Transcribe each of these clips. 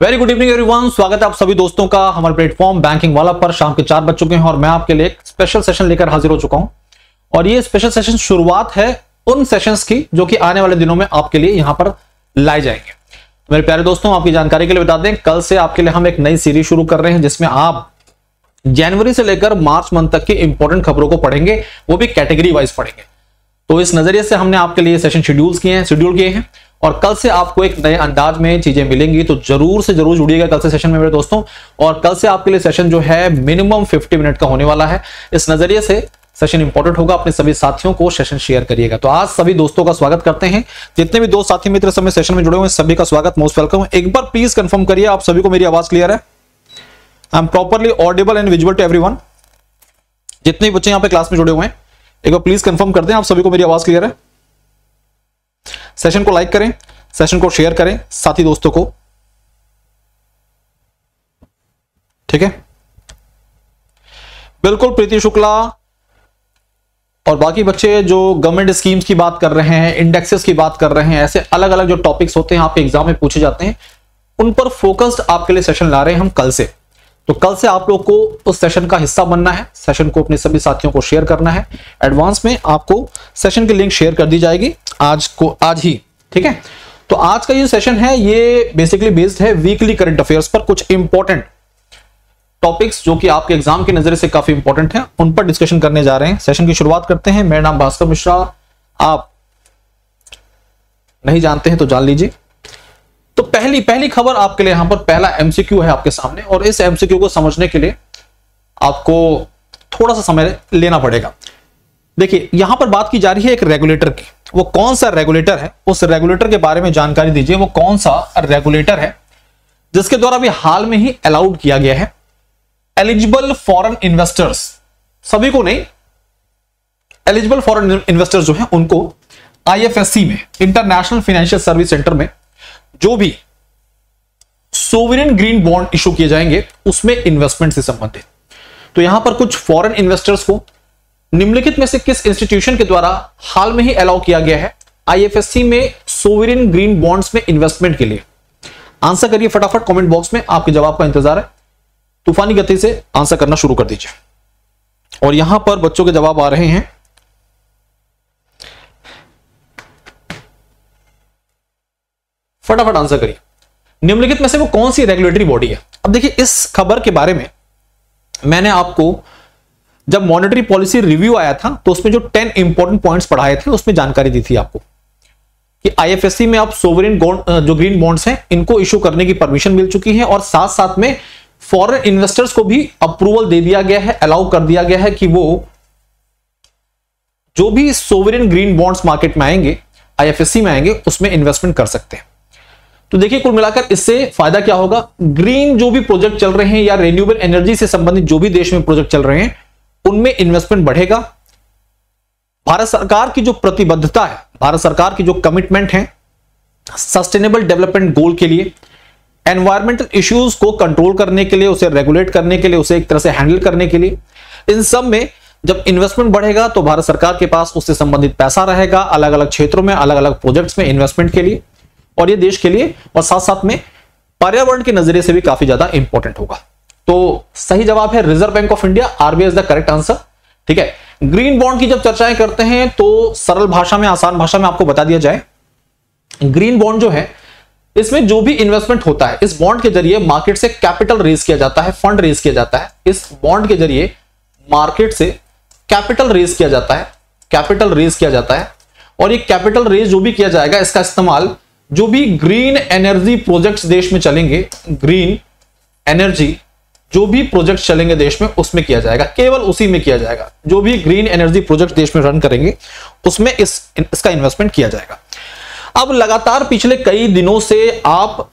Very good evening everyone स्वागत है आप सभी दोस्तों का हमारे प्लेटफॉर्म बैंकिंग वाला पर। शाम के चार बज चुके हैं और मैं आपके लिए एक स्पेशल सेशन लेकर हाजिर हो चुका हूँ। और ये स्पेशल सेशन शुरुआत है उन सेशंस की जो कि आने वाले दिनों में आपके लिए यहाँ पर लाए जाएँगे। मेरे प्यारे दोस्तों, आपकी जानकारी के लिए बता दें, कल से आपके लिए हम एक नई सीरीज़ शुरू कर रहे हैं, जिसमें आप जनवरी से लेकर मार्च मंथ तक की इंपॉर्टेंट खबरों को पढ़ेंगे, वो भी कैटेगरी वाइज पढ़ेंगे। तो इस नज़रिए से हमने आपके लिए सेशन शेड्यूल्स किए हैं शेड्यूल किए हैं। और कल से आपको एक नए अंदाज में चीज़ें मिलेंगी तो ज़रूर से ज़रूर जुड़िएगा कल से सेशन में मेरे दोस्तों। और कल से आपके लिए सेशन जो है मिनिमम 50 मिनट का होने वाला है। इस नज़रिए से सेशन इंपॉर्टेंट होगा, अपने सभी साथियों को सेशन शेयर करिएगा। तो आज सभी दोस्तों का स्वागत करते हैं। जितने भी दोस्त साथी मित्र समय सेशन में जुड़े हुए सभी का स्वागत मोस्ट वेलकम एक बार प्लीज़ कंफर्म करिए, आप सभी को मेरी आवाज़ क्लियर है? I am properly audible and visual to every जितने भी बच्चे यहाँ पे क्लास में जुड़े हुए हैं, एक बार प्लीज़ कंफर्म कर दें, आप सभी को मेरी आवाज़ क्लियर है? सेशन को लाइक करें सेशन को शेयर करें, साथी दोस्तों को। ठीक है? बिल्कुल प्रीति शुक्ला और बाकी बच्चे जो गवर्नमेंट स्कीम्स की बात कर रहे हैं इंडेक्सेस की बात कर रहे हैं, ऐसे अलग अलग जो टॉपिक्स होते हैं आपके एग्ज़ाम में पूछे जाते हैं, उन पर फोकस्ड आपके लिए सेशन ला रहे हैं हम कल से। तो कल से आप लोग को उस सेशन का हिस्सा बनना है। सेशन को अपने सभी साथियों को शेयर करना है। एडवांस में आपको सेशन की लिंक शेयर कर दी जाएगी। आज को, आज ही, ठीक है? तो आज का ये सेशन है, ये बेसिकली बेस्ड है वीकली करंट अफेयर्स पर कुछ इंपॉर्टेंट टॉपिक्स जो कि आपके एग्ज़ाम के नज़र से काफ़ी इंपॉर्टेंट है, उन पर डिस्कशन करने जा रहे हैं। सेशन की शुरुआत करते हैं। मेरा नाम भास्कर मिश्रा। आप नहीं जानते हैं तो जान लीजिए। तो पहली पहली खबर आपके लिए यहाँ पर पहला एमसीक्यू है आपके सामने और इस एमसीक्यू को समझने के लिए आपको थोड़ा सा समय लेना पड़ेगा। देखिए, यहाँ पर बात की जा रही है एक रेगुलेटर की। वो कौन सा रेगुलेटर है? उस रेगुलेटर के बारे में जानकारी दीजिए, वो कौन सा रेगुलेटर है, जिसके द्वारा अभी हाल में ही अलाउड किया गया है। एलिजिबल फॉरेन इन्वेस्टर्स सभी को नहीं एलिजिबल फॉरेन इन्वेस्टर्स जो है, उनको आईएफएससी में इंटरनेशनल फाइनेंशियल सर्विस सेंटर में जो भी सोवरेन ग्रीन बॉन्ड इशू किए जाएँगे, उसमें इन्वेस्टमेंट से संबंधित। तो यहाँ पर कुछ फॉरेन इन्वेस्टर्स को निम्नलिखित में से किस इंस्टीट्यूशन के द्वारा हाल में ही अलाउ किया गया है? आईएफएससी में सोवरेन ग्रीन बॉन्ड्स में इन्वेस्टमेंट के लिए। आंसर करिए फटाफट कमेंट बॉक्स में, आपके जवाब का इंतज़ार है। तूफानी गति से आंसर करना शुरू कर दीजिए। और यहाँ पर बच्चों के जवाब आ रहे हैं। फटाफट आंसर करिए। निम्नलिखित में से वो कौन सी रेगुलेटरी बॉडी है? अब देखिए, इस खबर के बारे में मैंने आपको जब मॉनेटरी पॉलिसी रिव्यू आया था तो उसमें जो टेन इंपॉर्टेंट पॉइंट्स पढ़ाए थे, उसमें जानकारी दी थी आपको कि आईएफएससी में आप सोवरेन जो ग्रीन बॉन्ड्स हैं, इनको इशू करने की परमिशन मिल चुकी है और साथ साथ में फॉरेन इन्वेस्टर्स को भी अप्रूवल दे दिया गया है अलाउ कर दिया गया है कि वो जो भी सोवरेन ग्रीन बॉन्ड्स मार्केट में आएँगे आईएफएससी में आएँगे, उसमें इन्वेस्टमेंट कर सकते हैं। तो देखिए, कुल मिलाकर इससे फ़ायदा क्या होगा? ग्रीन जो भी प्रोजेक्ट चल रहे हैं या रेन्यूएबल एनर्जी से संबंधित जो भी देश में प्रोजेक्ट चल रहे हैं, उनमें इन्वेस्टमेंट बढ़ेगा। भारत सरकार की जो प्रतिबद्धता है, भारत सरकार की जो कमिटमेंट है सस्टेनेबल डेवलपमेंट गोल के लिए एनवायरमेंटल इश्यूज़ को कंट्रोल करने के लिए, उसे रेगुलेट करने के लिए, उसे एक तरह से हैंडल करने के लिए, इन सब में जब इन्वेस्टमेंट बढ़ेगा तो भारत सरकार के पास उससे संबंधित पैसा रहेगा अलग अलग क्षेत्रों में अलग अलग प्रोजेक्ट्स में इन्वेस्टमेंट के लिए। और ये देश के लिए और साथ साथ में पर्यावरण के नज़रिए से भी काफ़ी ज़्यादा इंपॉर्टेंट होगा। तो सही जवाब है Reserve Bank of India RBI is the correct answer ठीक है? ग्रीन बॉन्ड की जब चर्चाएँ करते हैं तो सरल भाषा में, आसान भाषा में आपको बता दिया जाए। ग्रीन बॉन्ड जो है, इसमें जो भी इन्वेस्टमेंट होता है, इस बॉन्ड के ज़रिए मार्केट से कैपिटल रेज किया जाता है फंड रेज किया जाता है। इस बॉन्ड के ज़रिए मार्केट से कैपिटल रेज किया जाता है। कैपिटल रेज किया जाता है। और ये कैपिटल रेज जो भी किया जाएगा, इसका इस्तेमाल जो भी ग्रीन एनर्जी प्रोजेक्ट्स देश में चलेंगे ग्रीन एनर्जी जो भी प्रोजेक्ट चलेंगे देश में, उसमें किया जाएगा। केवल उसी में किया जाएगा। जो भी ग्रीन एनर्जी प्रोजेक्ट देश में रन करेंगे, उसमें इस, इसका इन्वेस्टमेंट किया जाएगा। अब लगातार पिछले कई दिनों से आप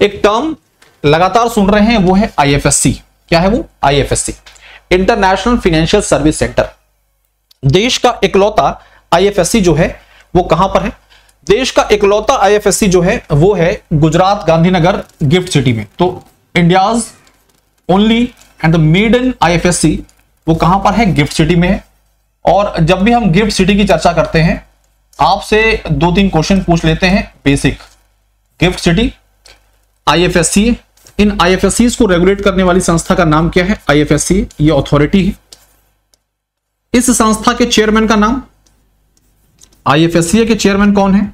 एक टर्म लगातार सुन रहे हैं, वो है आईएफएससी क्या है वो? IFSC international financial service centre देश का इकलौता आईएफएससी जो है, वो कहाँ पर है? देश का इकलौता आईएफएससी जो है, वो है गुजरात गांधीनगर गिफ्ट सिटी में। तो India's only and the maiden IFSC वो कहाँ पर है? गिफ्ट सिटी में है। और जब भी हम गिफ्ट सिटी की चर्चा करते हैं, आपसे दो तीन क्वेश्चन पूछ लेते हैं basic Gift City IFSC in IFSC को रेगुलेट करने वाली संस्था का नाम क्या है? आईएफएससी ये अथॉरिटी है। इस संस्था के चेयरमैन का नाम आईएफएससी के चेयरमैन कौन है?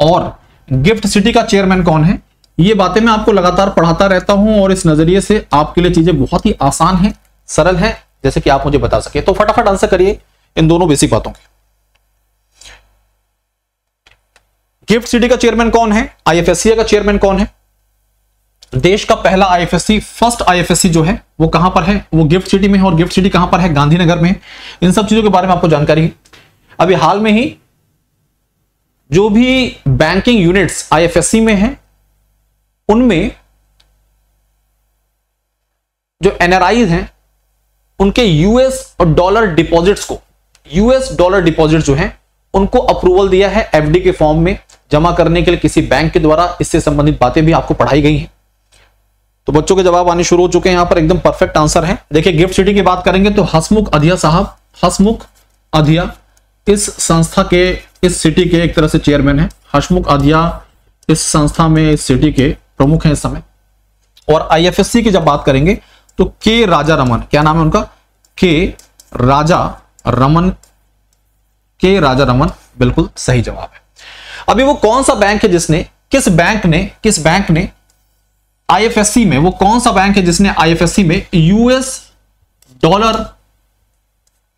और गिफ्ट सिटी का चेयरमैन कौन है? ये बातें मैं आपको लगातार पढ़ाता रहता हूँ और इस नज़रिए से आपके लिए चीज़ें बहुत ही आसान है, सरल है, जैसे कि आप मुझे बता सके। तो फटाफट आंसर करिए इन दोनों बेसिक बातों के। गिफ्ट सिटी का चेयरमैन कौन है? आईएफएससी का चेयरमैन कौन है? देश का पहला आईएफएससी, फ़र्स्ट आईएफएससी जो है, वो कहाँ पर है? वो गिफ्ट सिटी में है और गिफ्ट सिटी कहाँ पर है? गांधीनगर में। इन सब चीज़ों के बारे में आपको जानकारी अभी हाल में ही जो भी बैंकिंग यूनिट्स आईएफएससी में है, उनमें जो एनआरआई हैं, उनके यूएस और डॉलर डिपॉजिट्स को यूएस डॉलर डिपॉजिट जो है, उनको अप्रूवल दिया है एफडी के फॉर्म में, जमा करने के लिए किसी बैंक के द्वारा, इससे संबंधित बातें भी आपको पढ़ाई गई हैं। तो बच्चों के जवाब आने शुरू हो चुके हैं, यहाँ पर एकदम परफेक्ट आंसर है। देखिए गिफ्ट सिटी की बात करेंगे तो हसमुख अधिया साहब, हसमुख अधिया इस संस्था के, इस सिटी के एक तरह से चेयरमैन है। हसमुख अधिया इस संस्था में, इस सिटी के प्रमुख हैं इस समय। और आईएफएससी की जब बात करेंगे तो के राजा रमन क्या नाम है उनका? के राजा रमन के राजा रमन बिल्कुल सही जवाब है। अभी वो कौन सा बैंक है जिसने, किस बैंक ने, किस बैंक ने आईएफएससी में, वो कौन सा बैंक है जिसने आईएफएससी में यूएस डॉलर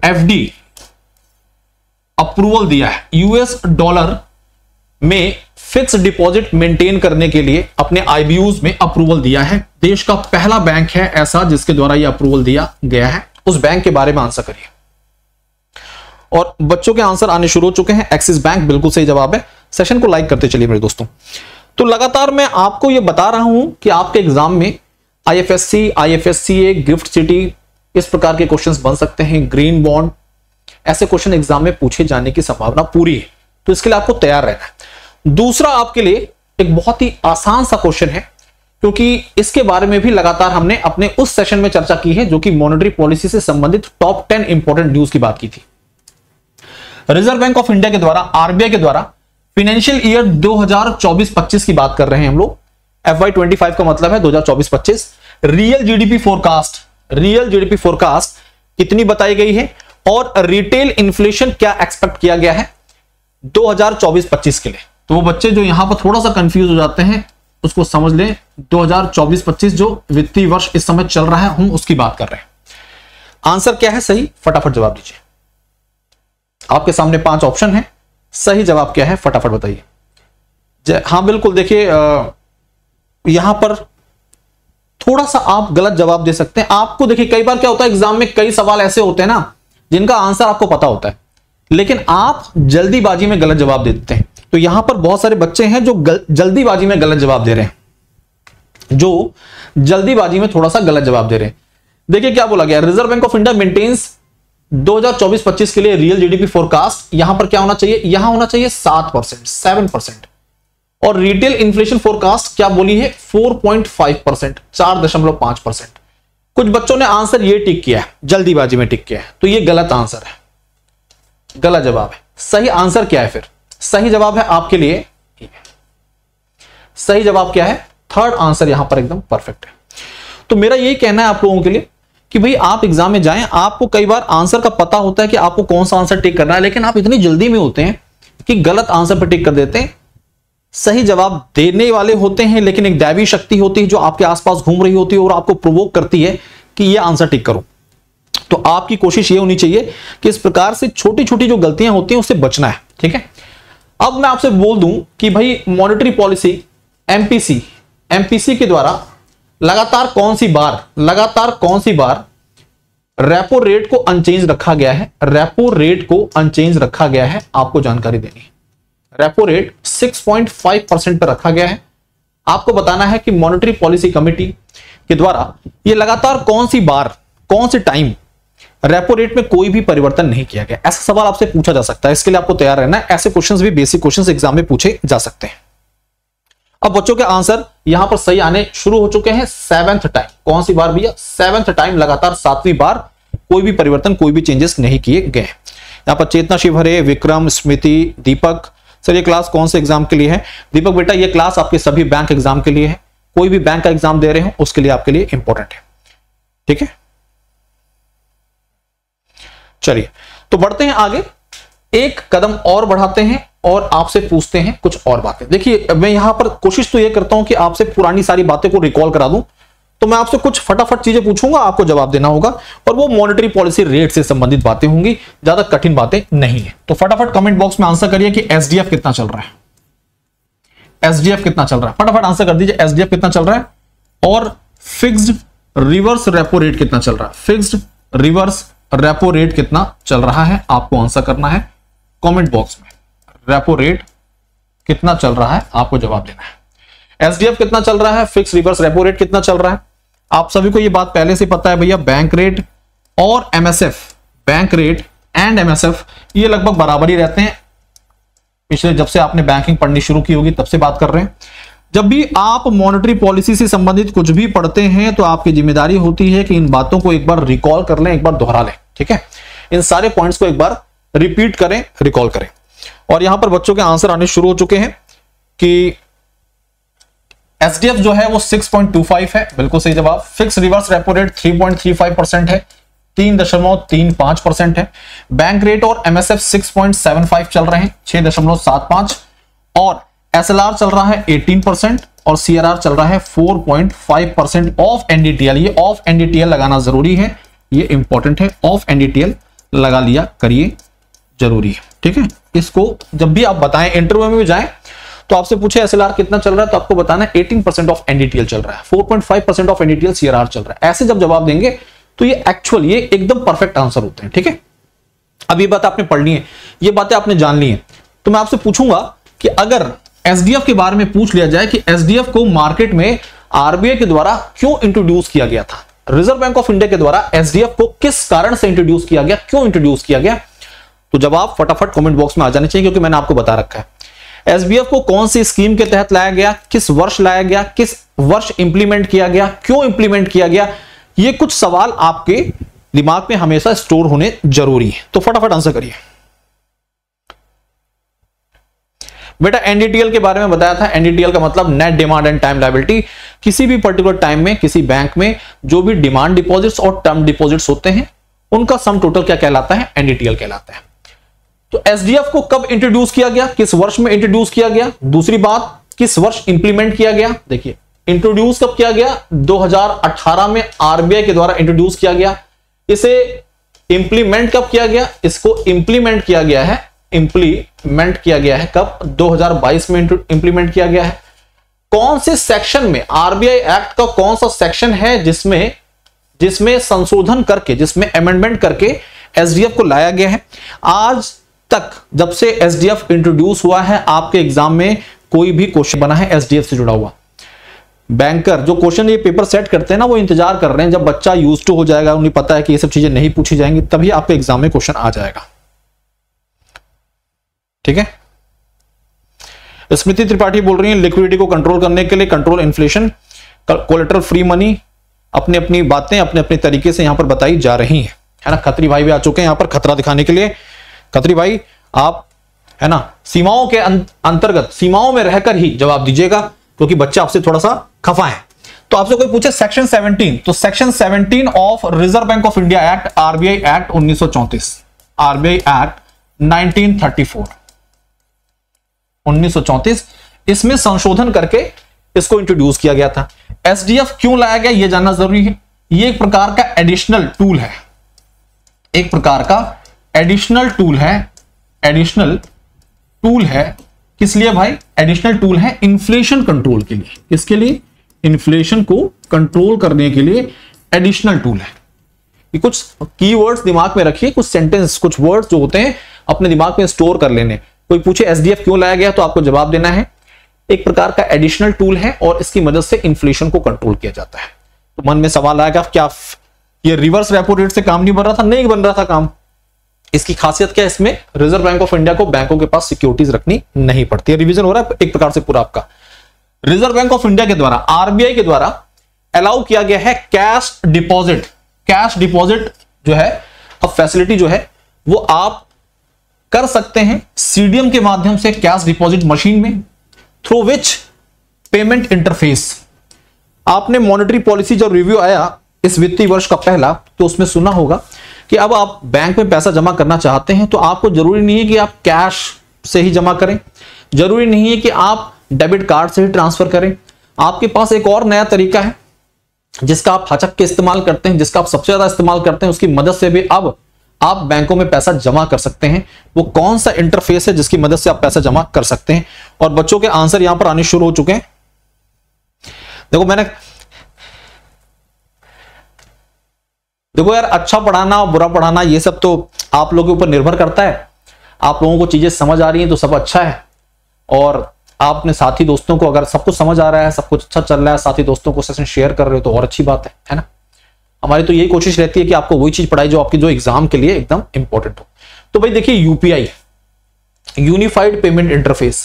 एफडी अप्रूवल दिया है। यूएस डॉलर में फिक्स डिपॉजिट मेंटेन करने के लिए अपने आईबीयूज में अप्रूवल दिया है। देश का पहला बैंक है ऐसा जिसके द्वारा यह अप्रूवल दिया गया है। उस बैंक के बारे में आंसर करिए। और बच्चों के आंसर आने शुरू हो चुके हैं। एक्सिस बैंक बिल्कुल सही जवाब है। सेशन को लाइक करते चलिए मेरे दोस्तों। तो लगातार मैं आपको यह बता रहा हूँ कि आपके एग्ज़ाम में आईएफएससी आईएफएससी गिफ्ट सिटी इस प्रकार के क्वेश्चंस बन सकते हैं। ग्रीन बॉन्ड ऐसे क्वेश्चन एग्ज़ाम में पूछे जाने की संभावना पूरी है। तो इसके लिए आपको तैयार रहना है। दूसरा आपके लिए एक बहुत ही आसान सा क्वेश्चन है, क्योंकि इसके बारे में भी लगातार हमने अपने उस सेशन में चर्चा की है, जो कि मॉनेटरी पॉलिसी से संबंधित टॉप टेन इंपॉर्टेंट न्यूज़ की बात की थी। रिज़र्व बैंक ऑफ़ इंडिया के द्वारा आरबीआई के द्वारा फाइनेंशियल ईयर 2024-25 की बात कर रहे हैं हम लोग। एफ़ वाई का मतलब है 2024-25 real GDP forecast real GDP forecast कितनी बताई गई है? और रिटेल इन्फ्लेशन क्या एक्सपेक्ट किया गया है? 2024-25 के लिए। तो वो बच्चे जो यहाँ पर थोड़ा सा कंफ्यूज हो जाते हैं, उसको समझ लें। 2024-25 जो वित्तीय वर्ष इस समय चल रहा है, हम उसकी बात कर रहे हैं। आंसर क्या है सही? फटाफट जवाब दीजिए। आपके सामने पाँच ऑप्शन है। सही जवाब क्या है? फटाफट बताइए। हाँ, बिल्कुल, देखिए यहाँ पर थोड़ा सा आप गलत जवाब दे सकते हैं। आपको, देखिए, कई बार क्या होता है एग्ज़ाम में कई सवाल ऐसे होते हैं ना जिनका आंसर आपको पता होता है। लेकिन आप जल्दीबाजी में गलत जवाब देते हैं। तो यहाँ पर बहुत सारे बच्चे हैं जो जल्दीबाजी में गलत जवाब दे रहे हैं। जो जल्दीबाजी में थोड़ा सा गलत जवाब दे रहे हैं। देखिए क्या बोला गया Reserve Bank of India maintains 2024-25 के लिए रियल जीडीपी फोरकास्ट यहाँ पर क्या होना चाहिए? यहाँ होना चाहिए सात परसेंट सेवन परसेंट। और रिटेल इन्फ्लेशन फोरकास्ट क्या बोली है? 4.5 परसेंट, चार दशमलव पाँच परसेंट। कुछ बच्चों ने आंसर ये टिक किया है, जल्दीबाजी में टिक किया है। तो ये गलत आंसर है। गलत जवाब है। सही आंसर क्या है फिर? सही जवाब है आपके लिए। सही जवाब क्या है? थर्ड आंसर यहाँ पर एकदम परफेक्ट है। तो मेरा यही कहना है आप लोगों के लिए कि भाई आप एग्ज़ाम में जाएँ, आपको कई बार आंसर का पता होता है कि आपको कौन सा आंसर टिक करना है, लेकिन आप इतनी जल्दी में होते हैं कि गलत आंसर पर टिक कर देते हैं। सही जवाब देने वाले होते हैं, लेकिन एक दैवी शक्ति होती है जो आपके आसपास घूम रही होती है और आपको प्रोवोक करती है कि यह आंसर टिक करो। तो आपकी कोशिश ये होनी चाहिए कि इस प्रकार से छोटी छोटी जो गलतियाँ होती हैं, उससे बचना है, ठीक है? अब मैं आपसे बोल दूँ कि भाई मॉनेटरी पॉलिसी एमपीसी एमपीसी के द्वारा लगातार कौन सी बार, लगातार कौन सी बार रेपो रेट को अनचेंज रखा गया है रेपो रेट को अनचेंज रखा गया है, आपको जानकारी देनी है। रेपो रेट 6.5 परसेंट पर रखा गया है। आपको बताना है कि मॉनेटरी पॉलिसी कमेटी के द्वारा यह लगातार कौन सी बार, कौन सी टाइम रेपो रेट में कोई भी परिवर्तन नहीं किया गया। ऐसा सवाल आपसे पूछा जा सकता है। इसके लिए आपको तैयार रहना ऐसे क्वेश्चंस भी बेसिक क्वेश्चंस एग्ज़ाम में पूछे जा सकते हैं। अब बच्चों के आंसर यहाँ पर सही आने शुरू हो चुके हैं सेवेंथ टाइम कौन सी बार भैया? सेवेंथ टाइम लगातार सातवीं बार कोई भी परिवर्तन, कोई भी चेंजेस नहीं किए गए यहाँ पर चेतना शिव हरे विक्रम, स्मृति, दीपक सर, ये क्लास कौन से एग्ज़ाम के लिए है? दीपक बेटा, ये क्लास आपके सभी बैंक एग्ज़ाम के लिए है। कोई भी बैंक का एग्ज़ाम दे रहे हो, उसके लिए आपके लिए इंपॉर्टेंट है। ठीक है? चलिए तो बढ़ते हैं आगे। एक कदम और बढ़ाते हैं और आपसे पूछते हैं कुछ और बातें। देखिए, मैं यहाँ पर कोशिश तो यह करता हूँ कि आपसे पुरानी सारी बातें को रिकॉल करा दूँ। तो मैं आपसे कुछ फटाफट चीज़ें पूछूँगा, आपको जवाब देना होगा, और वो मॉनेटरी पॉलिसी रेट से संबंधित बातें होंगी, ज़्यादा कठिन बातें नहीं है। तो फटाफट कमेंट बॉक्स में आंसर करिए कि एसडीएफ कितना चल रहा है। एसडीएफ कितना चल रहा है? फटाफट आंसर कर दीजिए एसडीएफ कितना चल रहा है, और फिक्स्ड रिवर्स रेपो रेट कितना चल रहा है? फिक्स्ड रिवर्स रेपो रेट कितना चल रहा है? आपको आंसर करना है कमेंट बॉक्स में। रेपो रेट कितना चल रहा है? आपको जवाब देना है। एसडीएफ कितना चल रहा है? फिक्स रिवर्स रेपो रेट कितना चल रहा है? आप सभी को यह बात पहले से पता है भैया बैंक रेट और MSF bank rate and MSF ये लगभग बराबर ही रहते हैं। पिछले जब से आपने बैंकिंग पढ़नी शुरू की होगी, तब से बात कर रहे हैं। जब भी आप मॉनेटरी पॉलिसी से संबंधित कुछ भी पढ़ते हैं तो आपकी ज़िम्मेदारी होती है कि इन बातों को एक बार रिकॉल कर लें, एक बार दोहरा लें, ठीक है? इन सारे पॉइंट्स को एक बार रिपीट करें रिकॉल करें। और यहाँ पर बच्चों के आंसर आने शुरू हो चुके हैं कि एसडीएफ जो है वो 6.25 है। बिल्कुल सही जवाब। Fix reverse repo rate 3.35 percent है। तीन दशमलव तीन पाँच परसेंट है। बैंक रेट और एमएसएफ 6.75 चल रहे हैं। छह दशमलव सात पाँच। और एसएलआर चल रहा है 18 परसेंट और सीआरआर चल रहा है 4.5 परसेंट ऑफ़ एनडीटीएल ये ऑफ़ एनडीटीएल लगाना ज़रूरी है। ये इंपॉर्टेंट है। ऑफ़ एनडीटीएल लगा लिया करिए ज़रूरी है। ठीक है? इसको जब भी आप बताएँ इंटरव्यू में भी जाएँ तो आपसे पूछे एसएलआर कितना चल रहा है तो आपको बताना 18 परसेंट ऑफ़ एनडीटीएल चल रहा है 4.5 परसेंट ऑफ़ एनडीटीएल सीआरआर चल रहा है। ऐसे जब जवाब देंगे तो ये एक्चुअल ये एकदम परफेक्ट आंसर होते हैं, ठीक है? अब ये बात आपने पढ़नी है, ये बातें आपने जान ली है। तो मैं आपसे पूछूँगा कि अगर एसडीएफ के बारे में पूछ लिया जाए कि एसडीएफ को मार्केट में आरबीआई के द्वारा क्यों इंट्रोड्यूस किया गया था? रिज़र्व बैंक ऑफ़ इंडिया के द्वारा एसडीएफ को किस कारण से इंट्रोड्यूस किया गया, क्यों इंट्रोड्यूस किया गया? तो जवाब फटाफट कमेंट बॉक्स में आ जाने चाहिए, क्योंकि मैंने आपको बता रखा है। एसबीएफ को कौन सी स्कीम के तहत लाया गया, किस वर्ष लाया गया, किस वर्ष इंप्लीमेंट किया गया, क्यों इंप्लीमेंट किया गया, ये कुछ सवाल आपके दिमाग में हमेशा स्टोर होने ज़रूरी है। तो फटाफट आंसर करिए। बेटा एनडीटीएल के बारे में बताया था। एनडीटीएल का मतलब net demand and time liability किसी भी पर्टिकुलर टाइम में, किसी बैंक में जो भी डिमांड डिपॉजिट्स और टर्म डिपॉजिट्स होते हैं, उनका सम टोटल क्या कहलाता है? एनडीटीएल कहलाता है। तो एसडीएफ को कब इंट्रोड्यूस किया गया? किस वर्ष में इंट्रोड्यूस किया गया? दूसरी बात, किस वर्ष इंप्लीमेंट किया गया? देखिए इंट्रोड्यूस कब किया गया? 2018 में आरबीआई के द्वारा इंट्रोड्यूस किया गया। इसे इंप्लीमेंट कब किया गया? इसको इंप्लीमेंट किया गया है इंप्लीमेंट किया गया है कब? 2022 में इंप्लीमेंट किया गया है। कौन से सेक्शन में आरबीआई एक्ट का कौन सा सेक्शन है जिसमें जिसमें संशोधन करके, जिसमें अमेंडमेंट करके एसडीएफ को लाया गया है? आज तक जब से एसडीएफ इंट्रोड्यूस हुआ है, आपके एग्ज़ाम में कोई भी क्वेश्चन बना है एसडीएफ से जुड़ा हुआ। बैंकर जो क्वेश्चन ये पेपर सेट करते हैं ना, वो इंतज़ार कर रहे हैं, जब बच्चा यूज़ टू हो जाएगा, उन्हें पता है कि ये सब चीज़ें नहीं पूछी जाएँगी, तभी आपके एग्ज़ाम में क्वेश्चन आ जाएगा। ठीक है? स्मृति त्रिपाठी बोल रही है लिक्विडिटी को कंट्रोल करने के लिए control inflation collateral free money अपनी अपनी बातें अपने अपने तरीके से यहाँ पर बताई जा रही हैं। है ना? खतरी भाई भी आ चुके हैं यहाँ पर खतरा दिखाने के लिए। खतरी भाई आप है ना सीमाओं के अं-, अंतर्गत सीमाओं में रहकर ही जवाब दीजिएगा क्योंकि बच्चे आपसे थोड़ा सा खफा है। तो आपसे कोई पूछे सेक्शन 17 तो section 17 of Reserve Bank of India act RBI act 1934 RBI act 1934 1934 इसमें संशोधन करके इसको इंट्रोड्यूस किया गया था। एसडीएफ क्यों लाया गया यह जानना ज़रूरी है। यह एक प्रकार का एडिशनल टूल है। एक प्रकार का एडिशनल टूल है एडिशनल टूल है। किस लिए भाई? एडिशनल टूल है इन्फ्लेशन कंट्रोल के लिए। किसके लिए? इन्फ्लेशन को कंट्रोल करने के लिए एडिशनल टूल है। ये कुछ कीवर्ड्स दिमाग में रखिए, कुछ सेंटेंस कुछ वर्ड्स जो होते हैं, अपने दिमाग में स्टोर कर लेने। कोई पूछे एसडीएफ क्यों लाया गया तो आपको जवाब देना है। एक प्रकार का एडिशनल टूल है और इसकी मदद से इन्फ्लेशन को कंट्रोल किया जाता है। तो मन में सवाल आएगा, क्या ये रिवर्स रेपो रेट से काम नहीं बन रहा था? नहीं बन रहा था काम। इसकी खासियत क्या है इसमें? रिज़र्व बैंक ऑफ़ इंडिया को बैंकों के पास सिक्योरिटीज रखनी नहीं पड़ती। है रिवीजन हो रहा है, एक प्रकार से पूरा आपका। रिज़र्व बैंक ऑफ़ इंडिया के द्वारा आरबीआई के द्वारा अलाउ किया गया है कैश डिपॉजिट कैश डिपॉजिट जो है, अब फैसिलिटी जो है, वो आप कर सकते हैं सीडीएम के माध्यम से कैश डिपॉजिट मशीन में थ्रू विच पेमेंट इंटरफेस आपने मॉनेटरी पॉलिसी जब रिव्यू आया इस वित्तीय वर्ष का पहला तो उसमें सुना होगा कि अब आप बैंक में पैसा जमा करना चाहते हैं तो आपको ज़रूरी नहीं है कि आप कैश से ही जमा करें। ज़रूरी नहीं है कि आप डेबिट कार्ड से ही ट्रांसफ़र करें। आपके पास एक और नया तरीका है, जिसका आप हचक के इस्तेमाल करते हैं, जिसका आप सबसे ज़्यादा इस्तेमाल करते हैं, उसकी मदद से भी अब आप बैंकों में पैसा जमा कर सकते हैं। वो कौन सा इंटरफेस है जिसकी मदद से आप पैसा जमा कर सकते हैं? और बच्चों के आंसर यहाँ पर आने शुरू हो चुके हैं। देखो, मैंने देखो यार अच्छा पढ़ाना और बुरा पढ़ाना, ये सब तो आप लोगों के ऊपर निर्भर करता है। आप लोगों को चीज़ें समझ आ रही हैं तो सब अच्छा है। और आपने साथी दोस्तों को अगर सब कुछ समझ आ रहा है, सब कुछ अच्छा चल रहा है, साथी दोस्तों को सेशन शेयर कर रहे हो तो और अच्छी बात है है ना? हमारी तो यही कोशिश रहती है कि आपको वही चीज़ पढ़ाई जो आपकी जो एग्ज़ाम के लिए एकदम इंपॉर्टेंट हो। तो भाई देखिए यूपीआई यूनिफाइड पेमेंट इंटरफेस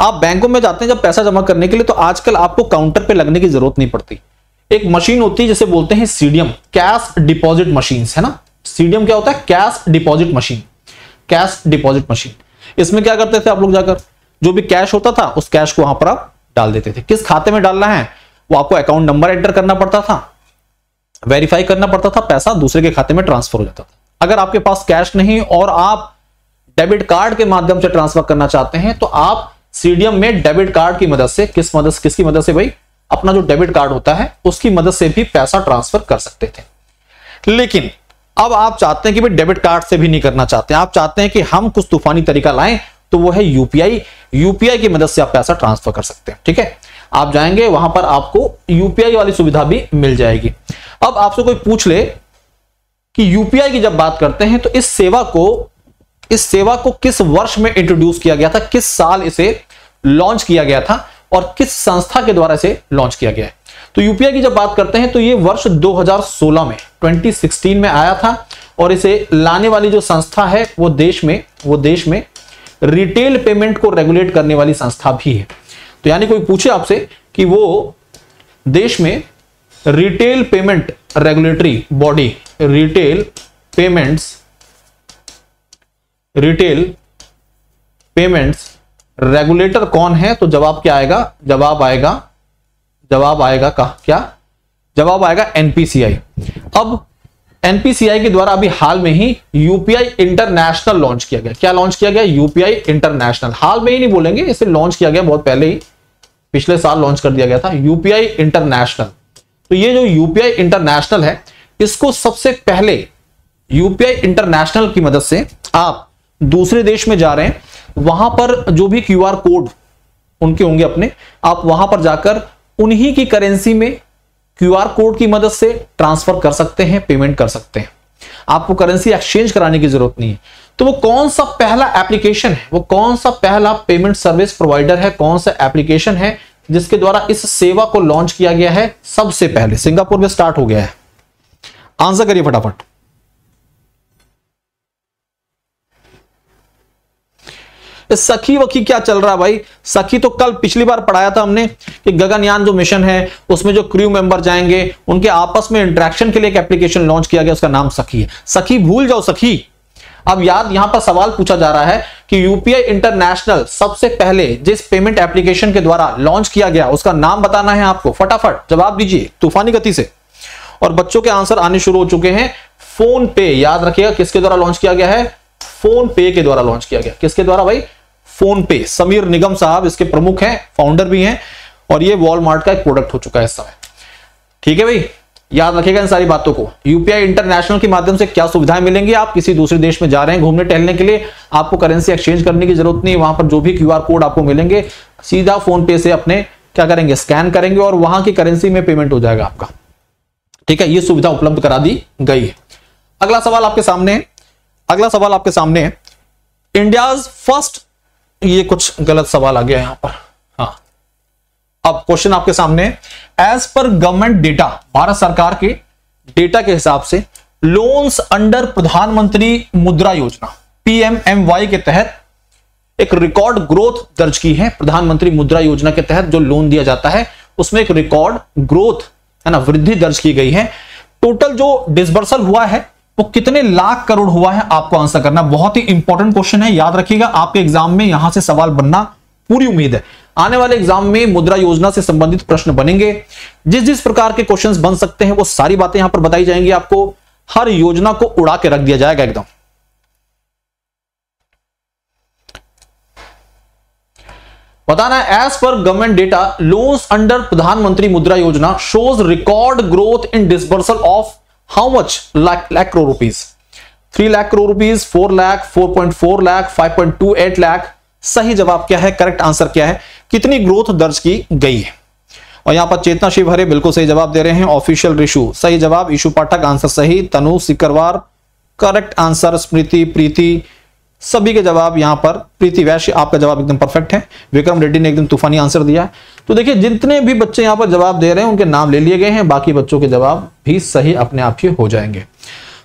आप बैंकों में जाते हैं जब पैसा जमा करने के लिए तो आजकल आपको काउंटर पे लगने की ज़रूरत नहीं पड़ती। एक मशीन होती है जिसे बोलते हैं सीडियम, कैश डिपॉजिट मशीन है ना? सीडियम क्या होता है? Cash deposit machine, cash deposit machine. इसमें क्या करते थे आप लोग जाकर? जो भी कैश होता था, उस कैश को वहाँ पर आप डाल देते थे। किस खाते में डालना है? वो आपको अकाउंट नंबर एंटर करना पड़ता था, वेरीफाई करना पड़ता था, पैसा दूसरे के खाते में ट्रांसफ़र हो जाता था। अगर आपके पास कैश नहीं और आप डेबिट कार्ड के माध्यम से ट्रांसफ़र करना चाहते हैं तो आप सीडीएम में डेबिट कार्ड की मदद से, किस मदद किसकी मदद से भाई? अपना जो डेबिट कार्ड होता है, उसकी मदद से भी पैसा ट्रांसफ़र कर सकते थे। लेकिन अब आप चाहते हैं कि भाई डेबिट कार्ड से भी नहीं करना चाहते आप चाहते हैं कि हम कुछ तूफानी तरीका लाएँ तो वो है यूपीआई। यूपीआई की मदद से आप पैसा ट्रांसफ़र कर सकते हैं, ठीक है? आप जाएँगे, वहाँ पर आपको यूपीआई वाली सुविधा भी मिल जाएगी। अब आपसे कोई पूछ ले कि यूपीआई की जब बात करते हैं तो इस सेवा को, इस सेवा को किस वर्ष में इंट्रोड्यूस किया गया था, किस साल इसे लॉन्च किया गया था? और किस संस्था के द्वारा इसे लॉन्च किया गया है? तो यूपीआई की जब बात करते हैं तो ये वर्ष 2016 में 2016 में आया था और इसे लाने वाली जो संस्था है, वो देश में, वो देश में रिटेल पेमेंट को रेगुलेट करने वाली संस्था भी है। तो यानी कोई पूछे आपसे कि वो देश में retail payment regulatory body retail payments retail payments regulator कौन है? तो जवाब क्या आएगा? जवाब आएगा जवाब आएगा का क्या? जवाब आएगा एनपीसीआई अब एनपीसीआई के द्वारा अभी हाल में ही यूपीआई इंटरनेशनल लॉन्च किया गया। क्या लॉन्च किया गया? यूपीआई इंटरनेशनल हाल में ही नहीं बोलेंगे, इसे लॉन्च किया गया बहुत पहले ही। पिछले साल लॉन्च कर दिया गया था। यूपीआई इंटरनेशनल तो ये जो यूपीआई इंटरनेशनल है, इसको सबसे पहले यूपीआई इंटरनेशनल की मदद से आप दूसरे देश में जा रहे हैं, वहाँ पर जो भी क्यू आर कोड उनके होंगे अपने, आप वहाँ पर जाकर उन्हीं की करेंसी में क्यू आर कोड की मदद से ट्रांसफ़र कर सकते हैं, पेमेंट कर सकते हैं। आपको करेंसी एक्सचेंज कराने की ज़रूरत नहीं है। तो वो कौन सा पहला एप्लीकेशन है? वो कौन सा पहला पेमेंट सर्विस प्रोवाइडर है? कौन सा एप्लीकेशन है जिसके द्वारा इस सेवा को लॉन्च किया गया है सबसे पहले? सिंगापुर में स्टार्ट हो गया है। आंसर करिए फटाफट। सखी वखी क्या चल रहा है भाई? सखी तो कल पिछली बार पढ़ाया था हमने कि गगनयान जो मिशन है, उसमें जो क्रू मेंबर जाएँगे, उनके आपस में इंटरेक्शन के लिए एक एप्लीकेशन लॉन्च किया गया, उसका नाम सखी है। सखी, भूल जाओ सखी। अब याद यहाँ पर सवाल पूछा जा रहा है कि यूपीआई इंटरनेशनल सबसे पहले जिस पेमेंट एप्लीकेशन के द्वारा लॉन्च किया गया, उसका नाम बताना है आपको। फटाफट जवाब दीजिए तूफानी गति से। और बच्चों के आंसर आने शुरू हो चुके हैं। फ़ोन पे, याद रखिएगा किसके द्वारा लॉन्च किया गया है? फ़ोन पे के द्वारा लॉन्च किया गया। किसके द्वारा भाई? फ़ोन पे समीर निगम साहब इसके प्रमुख हैं फाउंडर भी हैं, और ये वॉलमार्ट का एक प्रोडक्ट हो चुका है इस समय। ठीक है भाई? याद रखिएगा इन सारी बातों को। यूपीआई इंटरनेशनल के माध्यम से क्या सुविधाएँ मिलेंगी? आप किसी दूसरे देश में जा रहे हैं, घूमने टहलने के लिए, आपको करेंसी एक्सचेंज करने की ज़रूरत नहीं, वहाँ पर जो भी क्यूआर कोड आपको मिलेंगे, सीधा फ़ोन पे से अपने, क्या करेंगे स्कैन करेंगे, और वहाँ की करेंसी में पेमेंट हो जाएगा आपका। ठीक है? ये सुविधा उपलब्ध करा दी गई है। अगला सवाल आपके सामने है। अगला सवाल आपके सामने है। इंडिया फ़र्स्ट ये कुछ गलत सवाल आ गया यहाँ पर। हाँ। अब क्वेश्चन आपके सामने। As per government data Bharat सरकार के डेटा के हिसाब से लोन्स अंडर प्रधानमंत्री मुद्रा योजना पीएमएमवाई के तहत एक रिकॉर्ड ग्रोथ दर्ज की है। प्रधानमंत्री मुद्रा योजना के तहत जो लोन दिया जाता है, उसमें एक रिकॉर्ड ग्रोथ है ना, वृद्धि दर्ज की गई है। टोटल जो डिसबर्सल हुआ है वो कितने लाख करोड़ हुआ है आपको आंसर करना। बहुत ही इंपॉर्टेंट क्वेश्चन है, याद रखिएगा, आपके एग्ज़ाम में यहाँ से सवाल बनना पूरी उम्मीद है। आने वाले एग्ज़ाम में मुद्रा योजना से संबंधित प्रश्न बनेंगे। जिस जिस प्रकार के क्वेश्चंस बन सकते हैं, वो सारी बातें यहाँ पर बताई जाएँगी आपको। हर योजना को उड़ा के रख दिया जाएगा एकदम। बताना as per government data loans under Pradhan Mantri Mudra Yojana shows record growth in disbursal of how much lakh lakh crore rupees three lakh crore rupees four lakh four point four lakh five point two eight lakh सही जवाब क्या है? Correct answer क्या है? कितनी growth दर्ज की गई है? और यहाँ पर चेतना शिव हरे बिल्कुल सही जवाब दे रहे हैं। ऑफिशियल रिशु सही जवाब इशु पाठक आंसर सही। तनु सिकरवार करेक्ट आंसर स्मृति, प्रीति, सभी के जवाब यहाँ पर। प्रीति वैश्य, आपका जवाब एकदम परफेक्ट है। विक्रम रेड्डी ने एकदम तूफानी आंसर दिया तो देखिए, जितने भी बच्चे यहाँ पर जवाब दे रहे हैं, उनके नाम ले लिए गए हैं, बाकी बच्चों के जवाब भी सही अपने आप ही हो जाएँगे।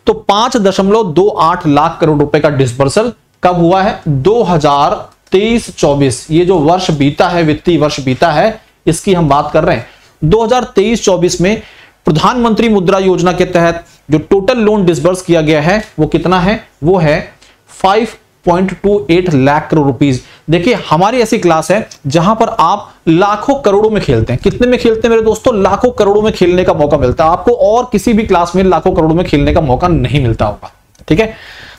तो पाँच दशमलव दो आठ लाख करोड़ रुपए का डिस्बर्सल कब हुआ है? दो हज़ार तेईस चौबीस। ये जो वर्ष बीता है, वित्तीय वर्ष बीता है, इसकी हम बात कर रहे हैं। 2023-24 में प्रधानमंत्री मुद्रा योजना के तहत जो टोटल लोन डिसबर्स किया गया है, वो कितना है? वो है 5.28 लाख करोड़ रुपीस। देखिए, हमारी ऐसी क्लास है जहाँ पर आप लाखों करोड़ों में खेलते हैं। कितने में खेलते हैं मेरे दोस्तों? लाखों करोड़ों में खेलने का मौका मिलता है। आपको और किसी भी क्लास में लाखों करोड़ों में खेलने का मौका नहीं मिलता होगा। ठीक है?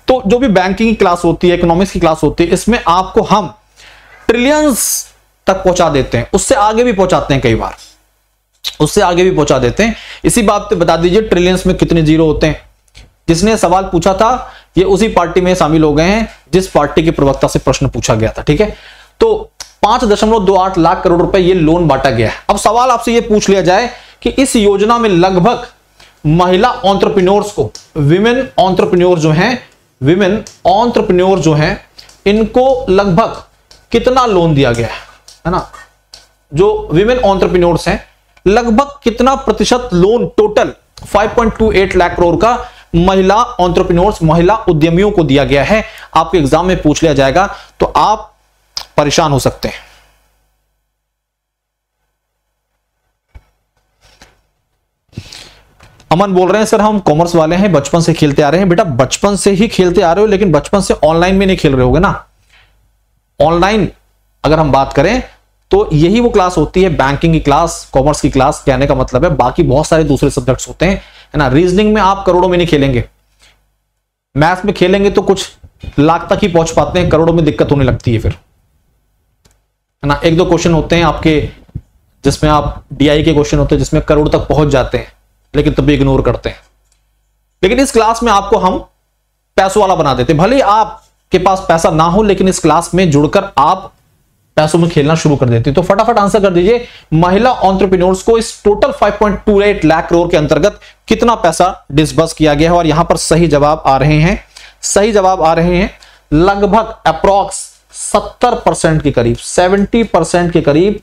तो जो भी बैंकिंग की क्लास होती है, इकोनॉमिक्स की क्लास होती है, इसमें आपको हम ट्रिलियंस तक पहुँचा देते हैं। उससे आगे भी पहुंचाते हैं कई बार। उससे आगे भी पहुँचा देते हैं। इसी बात पे बता दीजिए, ट्रिलियंस में कितने ज़ीरो होते हैं? जिसने सवाल पूछा था? ये उसी पार्टी में शामिल हो गए हैं, जिस पार्टी के प्रवक्ता से प्रश्न पूछा गया था, ठीक है? तो पाँच दशमलव दो आठ लाख करोड़ रुपए ये लोन बांटा गया है। अब सवाल आपसे ये पूछ लिया जाए कि इस योजना में लगभग महिला ऑन्ट्रप्रन्योर्स को विमेन ऑन्ट्रप्रन्योर जो हैं विमेन ऑन्ट्रप्रन्योर जो हैं, इनको लगभग कितना लोन दिया गया है? है ना? जो विमेन ऑन्टरप्रिन्योर्स हैं, लगभग कितना प्रतिशत लोन टोटल 5.28 लाख करोड़ का महिला ऑन्टरप्रिन्योर्स महिला उद्यमियों को दिया गया है। आपके एग्ज़ाम में पूछ लिया जाएगा तो आप परेशान हो सकते हैं। अमन बोल रहे हैं, सर, हम कॉमर्स वाले हैं, बचपन से खेलते आ रहे हैं। बेटा, बचपन से ही खेलते आ रहे हो, लेकिन बचपन से ऑनलाइन में नहीं खेल रहे होगे ना? ऑनलाइन अगर हम बात करें तो यही वो क्लास होती है बैंकिंग की क्लास कॉमर्स की क्लास कहने का मतलब है। बाकी बहुत सारे दूसरे सब्जेक्ट्स होते हैं। है ना? रीजनिंग में आप करोड़ों में नहीं खेलेंगे। मैथ में खेलेंगे तो कुछ लाख तक ही पहुँच पाते हैं, करोड़ों में दिक्कत होने लगती है फिर। है ना? एक दो क्वेश्चन होते हैं आपके, जिसमें आप डीआई के क्वेश्चन होते हैं, जिसमें करोड़ तक पहुँच जाते हैं, लेकिन तभी इग्नोर करते हैं। लेकिन इस क्लास में आपको हम पैसों वाला बना देते भले आपके पास पैसा ना हो, लेकिन इस क्लास में जुड़कर आप पैसों में खेलना शुरू कर देती है। तो फटाफट आंसर कर दीजिए, महिला ऑन्टरप्रिन्योर्स को इस टोटल 5.28 लाख करोड़ के अंतर्गत कितना पैसा डिसबर्स किया गया है? और यहाँ पर सही जवाब आ रहे हैं, सही जवाब आ रहे हैं, लगभग अप्रॉक्स 70 परसेंट के करीब 70 परसेंट के करीब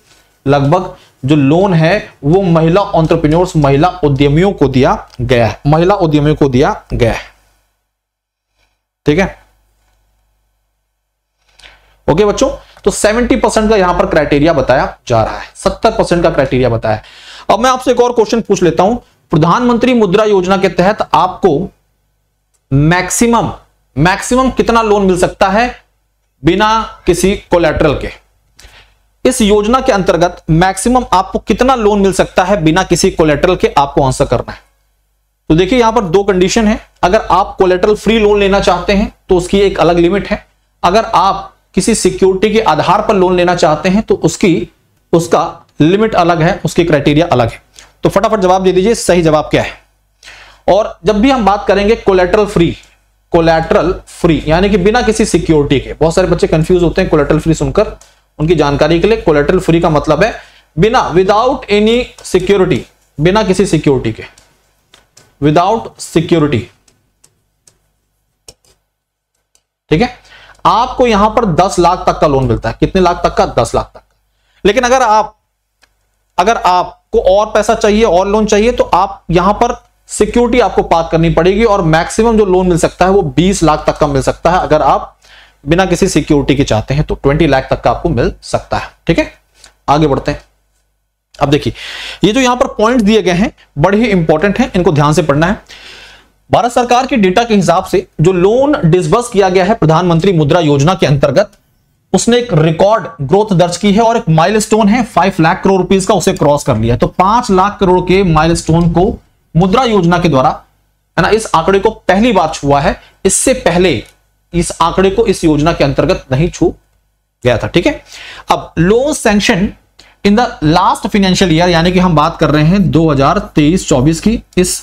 लगभग जो लोन है, वो महिला ऑन्टरप्रिन्योर्स महिला उद्यमियों को दिया गया है। महिला उद्यमियों को दिया गया है। ठीक है? ओके बच्चों तो 70 परसेंट का यहाँ पर क्राइटेरिया बताया जा रहा है। 70 परसेंट का क्राइटेरिया बताया अब मैं आपसे एक और क्वेश्चन पूछ लेता हूँ। प्रधानमंत्री मुद्रा योजना के तहत आपको मैक्सिमम मैक्सिमम कितना लोन मिल सकता है बिना किसी कोलेट्रल के? इस योजना के अंतर्गत मैक्सिमम आपको कितना लोन मिल सकता है बिना किसी कोलेट्रल के? आपको आंसर करना है। तो देखिए, यहाँ पर दो कंडीशन है। अगर आप कोलेट्रल फ्री लोन लेना चाहते हैं तो उसकी एक अलग लिमिट है। अगर आप किसी सिक्योरिटी के आधार पर लोन लेना चाहते हैं तो उसकी, उसका लिमिट अलग है, उसकी क्राइटेरिया अलग है। तो फटाफट जवाब दे दीजिए, सही जवाब क्या है? और जब भी हम बात करेंगे कोलेट्रल फ्री कोलेट्रल फ्री यानी कि बिना किसी सिक्योरिटी के, बहुत सारे बच्चे कंफ्यूज होते हैं कोलेट्रल फ्री सुनकर, उनकी जानकारी के लिए कोलेट्रल फ्री का मतलब है बिना विदाउट एनी सिक्योरिटी बिना किसी सिक्योरिटी के। विदाउट सिक्योरिटी ठीक है? आपको यहाँ पर 10 लाख तक का लोन मिलता है। कितने लाख तक का? 10 लाख तक लेकिन अगर आप, अगर आपको और पैसा चाहिए, और लोन चाहिए तो आप यहाँ पर सिक्योरिटी आपको पार करनी पड़ेगी और मैक्सिमम जो लोन मिल सकता है, वो 20 लाख तक का मिल सकता है अगर आप बिना किसी सिक्योरिटी के चाहते हैं तो 20 लाख तक का आपको मिल सकता है। ठीक है? आगे बढ़ते हैं। अब देखिए, ये जो यहाँ पर पॉइंट दिए गए हैं, बड़े ही इंपॉर्टेंट हैं, इनको ध्यान से पढ़ना है। भारत सरकार के डेटा के हिसाब से जो लोन डिसबर्स किया गया है प्रधानमंत्री मुद्रा योजना के अंतर्गत, उसने एक रिकॉर्ड ग्रोथ दर्ज की है और एक माइलस्टोन है फाइव लाख करोड़ रुपीज़ का, उसे क्रॉस कर लिया तो पाँच लाख करोड़ के माइलस्टोन को मुद्रा योजना के द्वारा, है ना, इस आंकड़े को पहली बार छुआ है। इससे पहले इस आंकड़े को इस योजना के अंतर्गत नहीं छू गया था, ठीक है? अब loan sanction in the last financial year यानी कि हम बात कर रहे हैं 2023-24 की, इस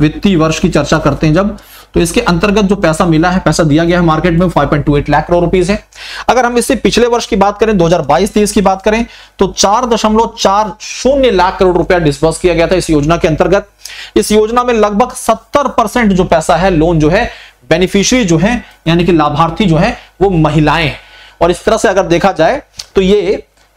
वित्तीय वर्ष की चर्चा करते हैं जब तो इसके अंतर्गत जो पैसा मिला है, पैसा दिया गया है मार्केट में 5.28 लाख करोड़ रुपीस है। अगर हम इससे पिछले वर्ष की बात करें 2022-23 की बात करें तो चार दशमलव चार शून्य लाख करोड़ रुपया डिस्बर्स किया गया था इस योजना के अंतर्गत। इस योजना में लगभग सत्तर परसेंट जो पैसा है लोन जो है बेनिफिशियरी जो है, यानी कि लाभार्थी जो है, वो महिलाएँ और इस तरह से अगर देखा जाए तो ये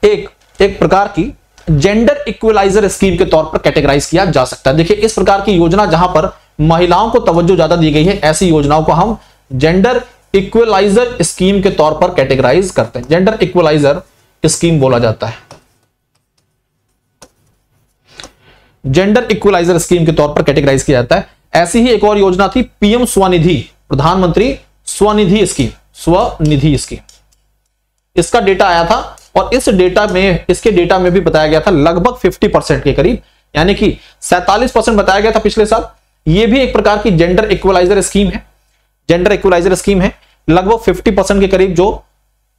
एक एक प्रकार की जेंडर इक्वलाइजर स्कीम के तौर पर कैटेगराइज किया जा सकता है। देखिए, इस प्रकार की योजना जहाँ पर महिलाओं को तवज्जो ज़्यादा दी गई है, ऐसी योजनाओं को हम जेंडर इक्वलाइजर स्कीम के तौर पर कैटेगराइज करते हैं। जेंडर इक्वलाइजर स्कीम बोला जाता है। जेंडर इक्वलाइजर स्कीम के तौर पर कैटेगराइज किया जाता है। ऐसी ही एक और योजना थी, PM Svanidhi, Pradhan Mantri Svanidhi scheme Svanidhi scheme इसका डेटा आया था और इस डेटा में, इसके डेटा में भी बताया गया था लगभग 50 परसेंट के करीब, यानी कि 47 परसेंट बताया गया था पिछले साल। यह भी एक प्रकार की जेंडर इक्वलाइजर स्कीम है। जेंडर इक्वलाइजर स्कीम है। लगभग 50 परसेंट के करीब जो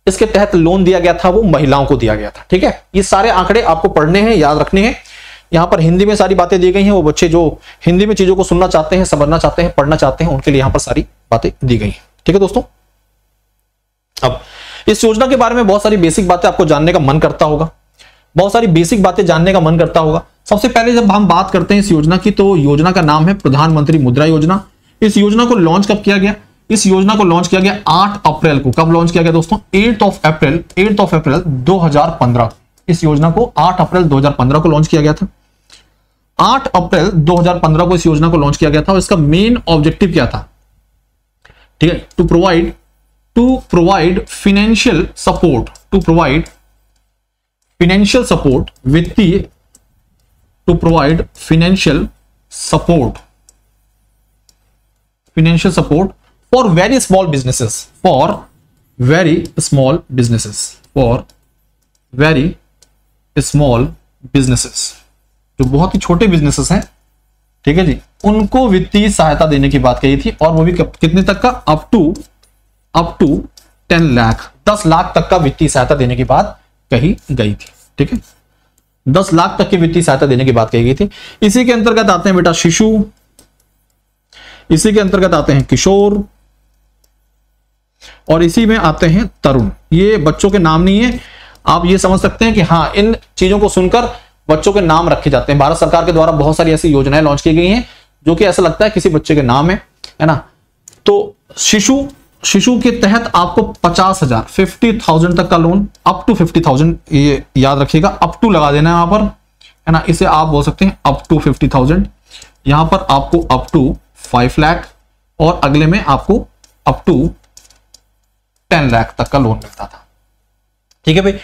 इसके तहत लोन दिया गया था, वो महिलाओं को दिया गया था। ठीक है? ये सारे आंकड़े आपको पढ़ने हैं, याद रखने हैं। यहाँ पर हिंदी में सारी बातें दी गई हैं, वो बच्चे जो हिंदी में चीज़ों को सुनना चाहते हैं, समझना चाहते हैं, पढ़ना चाहते हैं, उनके लिए यहाँ पर सारी बातें दी गई हैं। ठीक है दोस्तों? अब इस योजना के बारे में बहुत सारी बेसिक बातें आपको जानने का मन करता होगा। बहुत सारी बेसिक बातें जानने का मन करता होगा। सबसे पहले जब हम बात करते हैं इस योजना की तो योजना का नाम है प्रधानमंत्री मुद्रा योजना। इस योजना को लॉन्च कब किया गया? इस योजना को लॉन्च किया गया 8 अप्रैल को। कब लॉन्च किया गया दोस्तों? 8 ऑफ़ अप्रैल 8 ऑफ़ अप्रैल 2015 इस योजना को 8 अप्रैल 2015 को लॉन्च किया गया था। 8 अप्रैल 2015 को इस योजना को लॉन्च किया गया था और इसका मेन ऑब्जेक्टिव क्या था? ठीक है? To provide to provide financial support to provide financial support वित्तीय to provide financial support financial support for very small businesses for very small businesses for very small businesses जो बहुत ही छोटे बिजनेसेस हैं, ठीक है जी? उनको वित्तीय सहायता देने की बात कही थी और वो भी कितने तक का? Up to up to ten lakh दस लाख तक का वित्तीय सहायता देने की बात कही गई थी, ठीक है? दस लाख तक की वित्तीय सहायता देने की बात कही गई थी। इसी के अंतर्गत आते हैं बेटा शिशु, इसी के अंतर्गत आते हैं किशोर, और इसी में आते हैं तरुण। ये बच्चों के नाम नहीं है, आप ये समझ सकते हैं कि हाँ इन चीज़ों को सुनकर बच्चों के नाम रखे जाते हैं। भारत सरकार के द्वारा बहुत सारी ऐसी योजनाएँ लॉन्च की गई हैं, जो कि ऐसा लगता है किसी बच्चे के नाम है है ना? तो शिशु शिशु के तहत आपको पचास हज़ार फिफ्टी थाउज़ेंड तक का loan up to fifty thousand ये याद रखिएगा अप टू लगा देना यहाँ पर, है ना? इसे आप बोल सकते हैं अप टू फिफ्टी थाउज़ेंड यहाँ पर आपको अप टू फाइव लैख और अगले में आपको अप टू टेन लाख तक का लोन मिलता था। ठीक है भाई?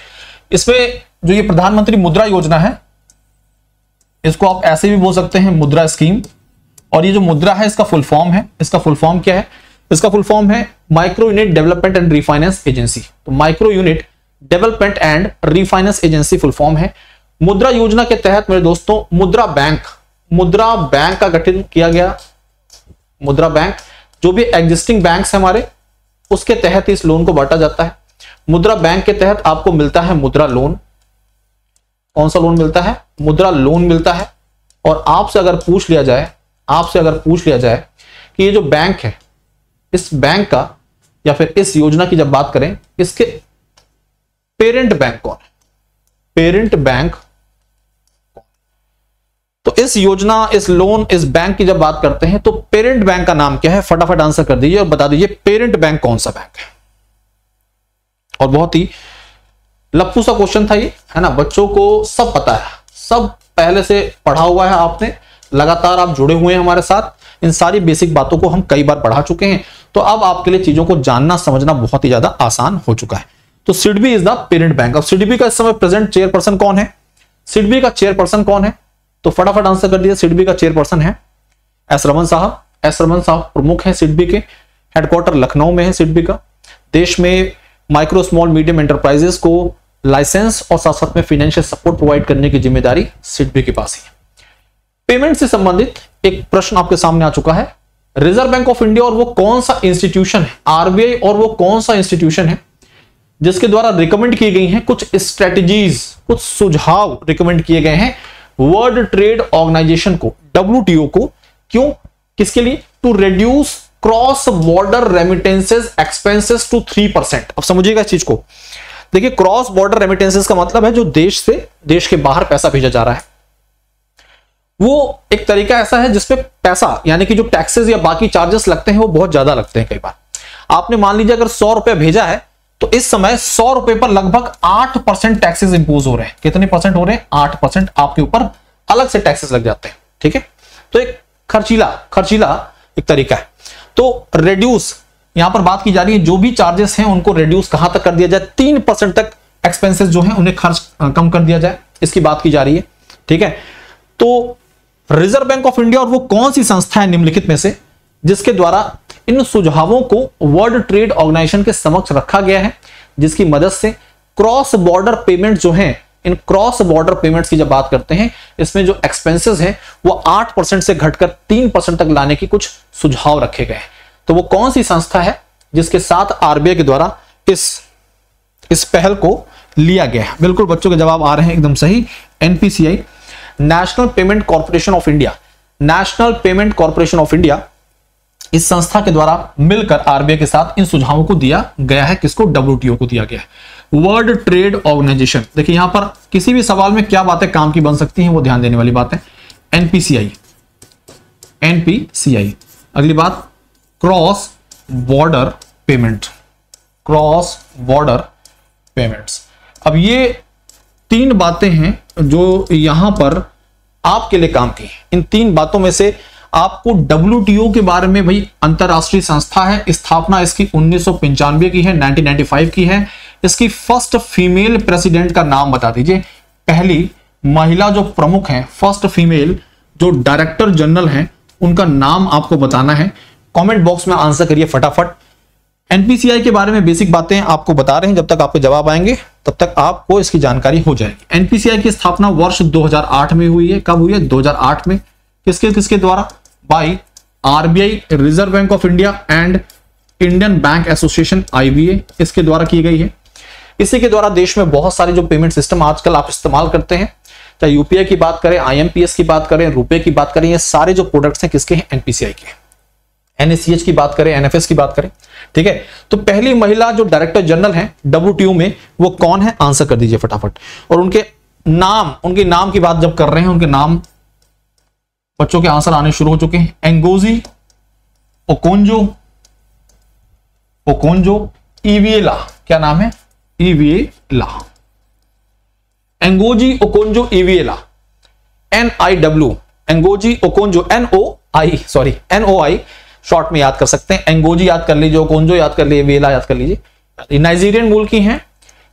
इसमें जो ये प्रधानमंत्री मुद्रा योजना है, इसको आप ऐसे भी बोल सकते हैं मुद्रा स्कीम। और ये जो मुद्रा है, इसका फुल फॉर्म है। इसका फुल फॉर्म क्या है? इसका फुल फॉर्म है micro unit development and refinance agency तो micro unit development and refinance agency full form है। मुद्रा योजना के तहत मेरे दोस्तों, मुद्रा बैंक मुद्रा बैंक का गठन किया गया। मुद्रा बैंक जो भी एग्जिस्टिंग बैंक है हमारे, उसके तहत इस लोन को बांटा जाता है। मुद्रा बैंक के तहत आपको मिलता है मुद्रा लोन कौन सा लोन मिलता है? मुद्रा लोन मिलता है। और आपसे अगर पूछ लिया जाए, आपसे अगर पूछ लिया जाए कि ये जो बैंक है इस बैंक का या फिर इस योजना की जब बात करें, इसके पेरेंट बैंक कौन है? पेरेंट बैंक तो इस योजना, इस लोन इस बैंक की जब बात करते हैं तो पेरेंट बैंक का नाम क्या है? फटाफट आंसर कर दीजिए और बता दीजिए पेरेंट बैंक कौन सा बैंक है? और बहुत ही लप्पू सा क्वेश्चन था ये, है ना? बच्चों को सब पता है। सब पहले से पढ़ा हुआ है आपने। लगातार आप जुड़े हुए हैं हमारे साथ। इन सारी बेसिक बातों को हम कई बार पढ़ा चुके हैं। तो अब आपके लिए चीज़ों को जानना, समझना बहुत ही ज़्यादा आसान हो चुका है। तो SIDBI is the parent bank अब सिडबी का इस समय प्रेजेंट चेयरपर्सन कौन है? सिडबी का चेयरपर्सन कौन है? तो फटाफट आंसर कर दिया सिडबी का चेयरपर्सन है एस रमन साहब। एस रमन साहब प्रमुख है सिडबी के। हेडक्वार्टर लखनऊ में है सिडबी का। देश में माइक्रो स्मॉल मीडियम एंटरप्राइजेस को लाइसेंस और साथ साथ में फाइनेंशियल सपोर्ट प्रोवाइड करने की ज़िम्मेदारी सिडबी के पास ही है। पेमेंट से संबंधित एक प्रश्न आपके सामने आ चुका है। रिज़र्व बैंक ऑफ़ इंडिया और वो कौन सा इंस्टीट्यूशन है? आरबीआई और वो कौन सा इंस्टीट्यूशन है? जिसके द्वारा रिकमेंड की गई हैं, कुछ स्ट्रेटजीज कुछ सुझाव रिकमेंड किए गए हैं वर्ल्ड ट्रेड ऑर्गेनाइजेशन को डब्ल्यू को। क्यों? किसके लिए? To reduce cross border remittances expenses to three percent अब समझिएगा इस चीज़ को। देखिए क्रॉस बॉर्डर रेमिटेंसेस का मतलब है जो देश से, देश के बाहर पैसा भेजा जा रहा है। वो एक तरीका ऐसा है जिसपे पैसा, यानी कि जो टैक्सेस या बाकी चार्जेस लगते हैं, वो बहुत ज़्यादा लगते हैं कई बार। आपने मान लीजिए अगर सौ रुपए भेजा है तो इस समय सौ रुपए पर लगभग आठ परसेंट टैक्सेस इंपोज हो रहे हैं। कितने परसेंट हो रहे हैं? आठ परसेंट आपके ऊपर अलग से टैक्सेस लग जाते हैं, ठीक है? तो एक खर्चीला खर्चीला एक तरीका है। तो रेड्यूस यहाँ पर बात की जा रही है, जो भी चार्जेस हैं, उनको रेड्यूस कहाँ तक कर दिया जाए? तीन परसेंट तक एक्सपेंसेस जो है, उन्हें खर्च कम कर दिया जाए। इसकी बात की जा रही है, ठीक है? तो रिज़र्व बैंक ऑफ़ इंडिया और वो कौन सी संस्था है निम्नलिखित में से, जिसके द्वारा इन सुझावों को वर्ल्ड ट्रेड ऑर्गेनाइजेशन के समक्ष रखा गया है, जिसकी मदद से क्रॉस बॉर्डर पेमेंट जो है, इन क्रॉस बॉर्डर पेमेंट्स की जब बात करते हैं, इसमें जो एक्सपेंसेस हैं, वो आठ परसेंट से घटकर तीन परसेंट तक लाने की कुछ सुझाव रखे गए हैं। तो वो कौन सी संस्था है, जिसके साथ आरबीआई के द्वारा इस इस पहल को लिया गया है? बिल्कुल, बच्चों के जवाब आ रहे हैं एकदम सही। NPCI National Payment Corporation of India National Payment Corporation of India इस संस्था के द्वारा मिलकर आरबीआई के साथ इन सुझावों को दिया गया है, किसको? डब्ल्यूटीओ को दिया गया है। वर्ल्ड ट्रेड ऑर्गेनाइजेशन देखिए यहाँ पर किसी भी सवाल में क्या बातें काम की बन सकती हैं, वो ध्यान देने वाली बात है। एनपीसीआई एनपीसीआई अगली बात cross border payment cross border payments अब ये तीन बातें हैं जो यहाँ पर आपके लिए काम की है। इन तीन बातों में से आपको डब्ल्यू के बारे में भाई अंतरराष्ट्रीय संस्था है, स्थापना इसकी उन्नीस सौ पंचानवे की है 1995 की है। इसकी फ़र्स्ट फीमेल प्रेसिडेंट का नाम बता दीजिए। पहली महिला जो प्रमुख है फ़र्स्ट फीमेल जो डायरेक्टर जनरल है, उनका नाम आपको बताना है। कमेंट बॉक्स में आंसर करिए फटाफट। एनपीसीआई के बारे में बेसिक बातें आपको बता रहे हैं, जब तक आपके जवाब आएँगे। तब तक आपको इसकी जानकारी हो जाएगी। एनपीसीआई की स्थापना वर्ष 2008 में हुई है। कब हुई है? 2008 में। किसके किसके द्वारा? By RBI, Reserve Bank of India and Indian Bank Association, IBA. इसके द्वारा की गई है? इसी के द्वारा देश में बहुत सारे जो पेमेंट सिस्टम आजकल आप इस्तेमाल करते हैं, चाहे यूपीआई की बात करें, आईएमपीएस की बात करें, रुपए की बात करें, ये सारे जो प्रोडक्ट्स हैं किसके हैं? एनपीसीआई के एनएससीएच की बात करें, एनएफएस की बात करें, ठीक है? तो पहली महिला जो डायरेक्टर जनरल है डब्ल्यू में, वो कौन है? आंसर कर दीजिए फटाफट। और उनके नाम उनके नाम की बात जब कर रहे हैं, उनके नाम, बच्चों के आंसर आने शुरू हो चुके हैं। एंगोजी, ओकोंजो ओकोंजो, ईवीएला, क्या नाम है? Iweala. Ngozi, Okonjo, Iweala. N I W Ngozi, Okonjo N O I sorry N O I short में याद कर सकते हैं। एंगोजी याद कर लीजिए, ओकोंजो याद कर लीजिए, वेला याद कर लीजिए। नाइजीरियन मूल की हैं।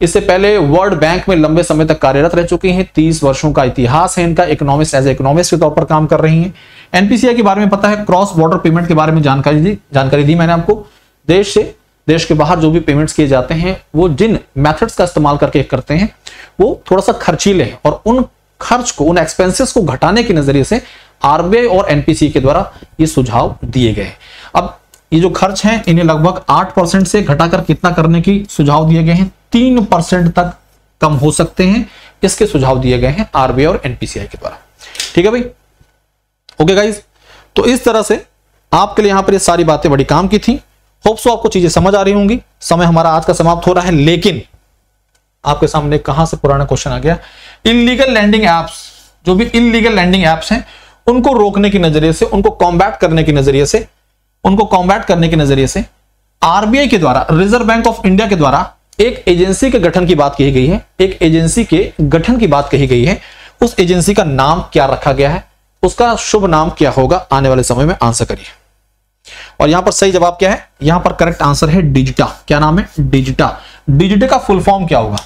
इससे पहले वर्ल्ड बैंक में लंबे समय तक कार्यरत रह चुकी हैं। तीस वर्षों का इतिहास है इनका। इकोनॉमिस्ट एज इकोनॉमिस्ट के तौर पर काम कर रही हैं। एनपीसीआई के बारे में पता है। क्रॉस बॉर्डर पेमेंट के बारे में जानकारी दी जानकारी दी मैंने आपको। देश से, देश के बाहर जो भी पेमेंट्स किए जाते हैं, वो जिन मेथड्स का इस्तेमाल करके करते हैं, वो थोड़ा सा खर्चीले हैं। और उन खर्च को, उन एक्सपेंसेस को घटाने के नज़रिए से आरबीआई और एनपीसी के द्वारा ये सुझाव दिए गए। अब ये जो खर्च हैं, इन्हें लगभग आठ परसेंट से घटाकर कितना करने की सुझाव दिए गए हैं? तीन परसेंट तक कम हो सकते हैं। इसके सुझाव दिए गए हैं? आरबीआई और एनपीसीआई के द्वारा। ठीक है भाई? ओके गाइज़ तो इस तरह से आपके लिए यहाँ पर ये सारी बातें बड़ी काम की थी। होप आपको चीज़ें समझ आ रही होंगी। समय हमारा आज का समाप्त हो रहा है, लेकिन आपके सामने कहाँ से पुराना क्वेश्चन आ गया? इनलीगल लैंडिंग एप्स जो भी इनलीगल लैंडिंग एप्स हैं उनको रोकने के नज़रिए से, उनको कॉम्बैट करने के नज़रिए से, उनको कॉम्बैट करने के नज़रिए से आरबीआई के द्वारा रिज़र्व बैंक ऑफ़ इंडिया के द्वारा एक एजेंसी के गठन की बात कही गई है, एक एजेंसी के गठन की बात कही गई है। उस एजेंसी का नाम क्या रखा गया है? उसका शुभ नाम क्या होगा? आने वाले समय में आंसर करिए। और यहाँ पर सही जवाब क्या है? यहाँ पर करेक्ट आंसर है डिजिटा क्या नाम है? डिजिटा डिजिटा का फुल फॉर्म क्या होगा?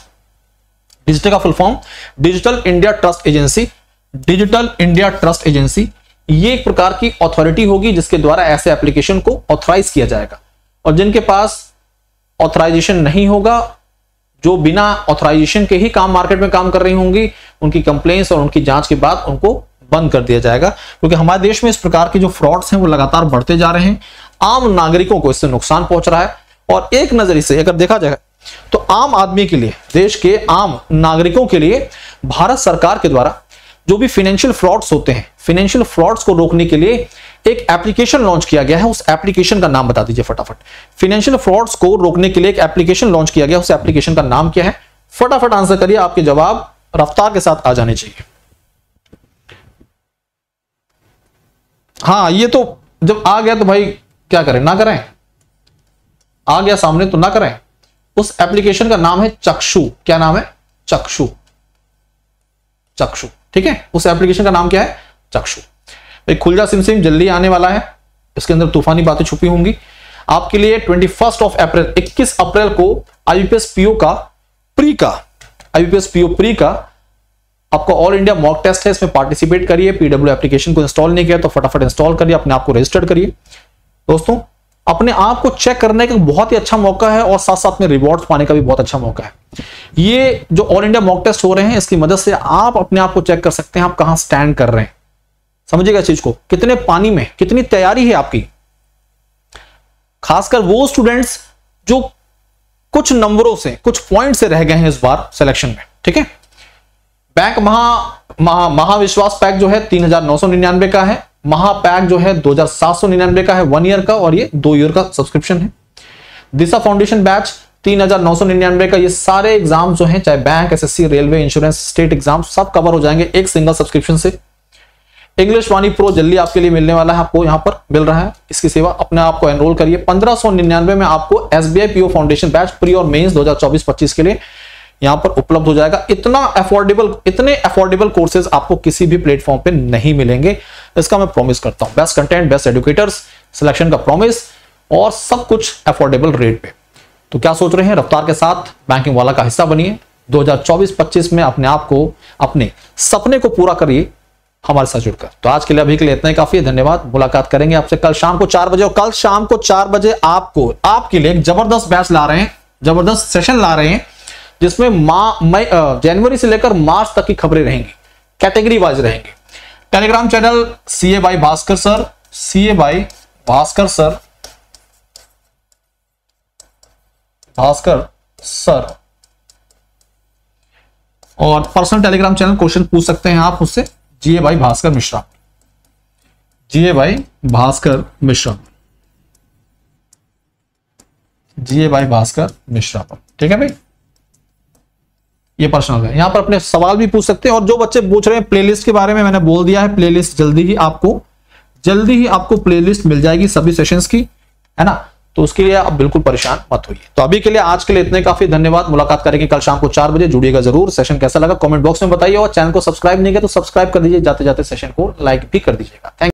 डिजिटल का full form digital India trust agency digital India trust agency, ये एक प्रकार की अथॉरिटी होगी जिसके द्वारा ऐसे एप्लीकेशन को ऑथराइज किया जाएगा। और जिनके पास ऑथराइजेशन नहीं होगा, जो बिना ऑथराइजेशन के ही काम मार्केट में काम कर रही होंगी, उनकी कंप्लेंट्स और उनकी जाँच के बाद उनको बंद कर दिया जाएगा। क्योंकि हमारे देश में इस प्रकार के जो फ्रॉड्स हैं, वो लगातार बढ़ते जा रहे हैं। आम नागरिकों को इससे नुकसान पहुँच रहा है। और एक नज़र से अगर देखा जाए तो आम आदमी के लिए, देश के आम नागरिकों के लिए, भारत सरकार के द्वारा जो भी फाइनेंशियल फ्रॉड्स होते हैं फाइनेंशियल फ्रॉड्स को रोकने के लिए एक एप्लीकेशन लॉन्च किया गया है, उस एप्लीकेशन का नाम बता दीजिए फटाफट। फाइनेंशियल फ्रॉड्स को रोकने के लिए एक एप्लीकेशन लॉन्च किया गया उस एप्लीकेशन का नाम क्या है? फटाफट आंसर करिए, आपके जवाब रफ्तार के साथ आ जाने चाहिए। हाँ ये तो जब आ गया तो भाई क्या करें? ना करें। आ गया सामने तो ना करें। उस एप्लीकेशन का नाम है चक्षु। क्या नाम है? चक्षु। चक्षु। ठीक है? उस एप्लीकेशन का नाम क्या है? चक्षु। एक खुलजा सिम सिम जल्दी आने वाला है। इसके अंदर तूफानी बातें छुपी होंगी। आपके लिए twenty first of April 21 April को आईपीएस पीओ का प्री का आईपीएस पीओ प्री का आपका ऑल इंडिया मॉक टेस्ट है। इसमें पार्टिसिपेट करिए। पीडब्ल्यू एप्लीकेशन को इंस्टॉल नहीं किया तो फटाफट इंस्टॉल करिए। अपने आप को रजिस्टर्ड करिए। दोस्तों अपने आप को चेक करने का बहुत ही अच्छा मौका है और साथ साथ में रिवॉर्ड पाने का भी बहुत अच्छा मौका है। ये जो ऑल इंडिया मॉक टेस्ट हो रहे हैं, इसकी मदद से आप अपने आप को चेक कर सकते हैं, आप कहाँ स्टैंड कर रहे हैं। समझिएगा चीज़ को, कितने पानी में, कितनी तैयारी है आपकी। खासकर वो स्टूडेंट्स जो कुछ नंबरों से, कुछ पॉइंट से रह गए हैं इस बार सिलेक्शन में, ठीक है? बैंक महा महा, महाविश्वास पैक जो है, तीन हज़ार नौ सौ निन्यानवे का है। महा पैक जो है दो हज़ार सात सौ निन्यानवे का है वन ईयर का और ये दो ईयर का सब्सक्रिप्शन है। दिशा फाउंडेशन बैच तीन हज़ार नौ सौ निन्यानवे का ये सारे एग्ज़ाम जो है, चाहे bank SSC railway insurance state exam सब कवर हो जाएँगे एक सिंगल सब्सक्रिप्शन से। इंग्लिश वाणी प्रो जल्दी आपके लिए मिलने वाला है, आपको यहाँ पर मिल रहा है। इसकी सेवा अपने आप को एनरोल करिए। पंद्रह सौ निन्यानवे में आपको S B foundation batch pre और चौबीस पच्चीस के लिए यहाँ पर उपलब्ध हो जाएगा। इतना अफोर्डेबल इतने अफोर्डेबल कोर्सेज आपको किसी भी प्लेटफॉर्म पे नहीं मिलेंगे। इसका मैं प्रॉमिस करता हूँ। Best content best educators selection का प्रॉमिस और सब कुछ अफोर्डेबल रेट पे। तो क्या सोच रहे हैं? रफ्तार के साथ बैंकिंग वाला का हिस्सा बनिए। 2024-25 में अपने आप को, अपने सपने को पूरा करिए हमारे साथ जुड़कर। तो आज के लिए अभी के लिए इतना ही काफ़ी। है धन्यवाद। मुलाकात करेंगे आपसे कल शाम को चार बजे और कल शाम को चार बजे आपको, आपके लिए एक ज़बरदस्त बैच ला रहे हैं। ज़बरदस्त सेशन ला रहे हैं। जिसमें मई जनवरी से लेकर मार्च तक की खबरें रहेंगी। कैटेगरी वाइज रहेंगी। Telegram channel C A by Bhaskar sir, C A by Bhaskar sir Bhaskar sir. और पर्सनल टेलीग्राम चैनल क्वेश्चन पूछ सकते हैं आप उससे जीए भाई भास्कर मिश्रा। जीए भाई भास्कर मिश्रा। जीए भाई भास्कर मिश्रा। पर ठीक है भाई? ये पर्सनल है यहाँ पर अपने सवाल भी पूछ सकते हैं और जो बच्चे पूछ रहे हैं प्लेलिस्ट के बारे में मैंने बोल दिया है प्लेलिस्ट जल्दी ही आपको, जल्दी ही आपको प्लेलिस्ट मिल जाएगी सभी सेशंस की, है ना? तो उसके लिए आप बिल्कुल परेशान मत होइए। तो अभी के लिए आज के लिए इतने काफ़ी, धन्यवाद। मुलाकात करेंगे कल शाम को चार बजे, जुड़िएगा ज़रूर। सेशन कैसा लगा? कमेंट बॉक्स में बताइए और चैनल को सब्सक्राइब नहीं किया तो सब्सक्राइब कर दीजिए। जाते जाते सेशन को लाइक भी कर दीजिएगा। थैंक